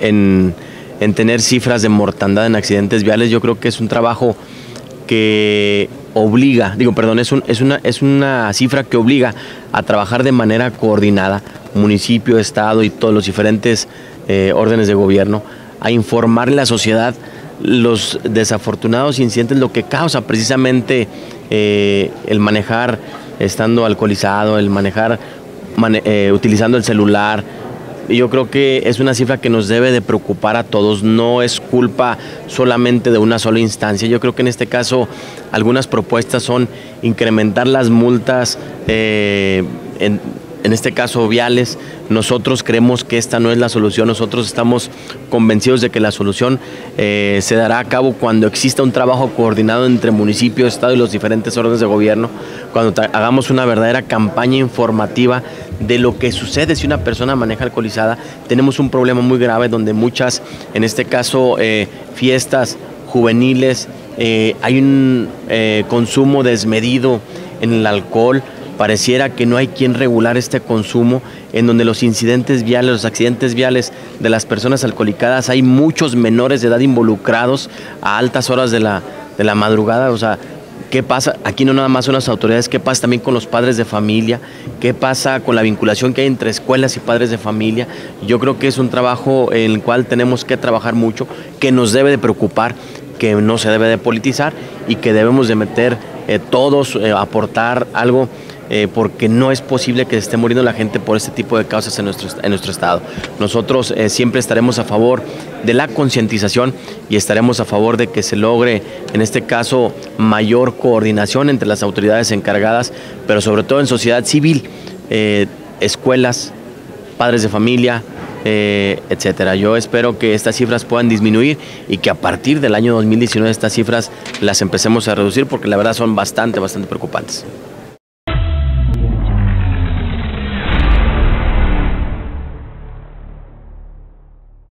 En, tener cifras de mortandad en accidentes viales, yo creo que es un trabajo que obliga, digo, perdón, es, es, una, es una cifra que obliga a trabajar de manera coordinada, municipio, Estado y todos los diferentes eh, órdenes de gobierno, a informarle a la sociedad los desafortunados incidentes, lo que causa precisamente eh, el manejar estando alcoholizado, el manejar eh, utilizando el celular. Yo creo que es una cifra que nos debe de preocupar a todos, no es culpa solamente de una sola instancia. Yo creo que en este caso algunas propuestas son incrementar las multas en, en este caso viales. Nosotros creemos que esta no es la solución, nosotros estamos convencidos de que la solución eh, se dará a cabo cuando exista un trabajo coordinado entre municipio, Estado y los diferentes órdenes de gobierno, cuando hagamos una verdadera campaña informativa de lo que sucede si una persona maneja alcoholizada. Tenemos un problema muy grave donde muchas, en este caso, eh, fiestas juveniles, eh, hay un consumo desmedido en el alcohol, pareciera que no hay quien regular este consumo, en donde los incidentes viales, los accidentes viales de las personas alcoholicadas, hay muchos menores de edad involucrados a altas horas de la, de la madrugada, o sea, ¿Qué pasa? Aquí no nada más son las autoridades, ¿qué pasa también con los padres de familia? ¿Qué pasa con la vinculación que hay entre escuelas y padres de familia? Yo creo que es un trabajo en el cual tenemos que trabajar mucho, que nos debe de preocupar, que no se debe de politizar y que debemos de meter eh, todos, eh, aportar algo eh, porque no es posible que esté muriendo la gente por este tipo de causas en nuestro, en nuestro estado. Nosotros eh, siempre estaremos a favor de la concientización y estaremos a favor de que se logre, en este caso, mayor coordinación entre las autoridades encargadas, pero sobre todo en sociedad civil, eh, escuelas, padres de familia, etcétera. Yo espero que estas cifras puedan disminuir y que a partir del año 2019 estas cifras las empecemos a reducir porque la verdad son bastante, bastante preocupantes.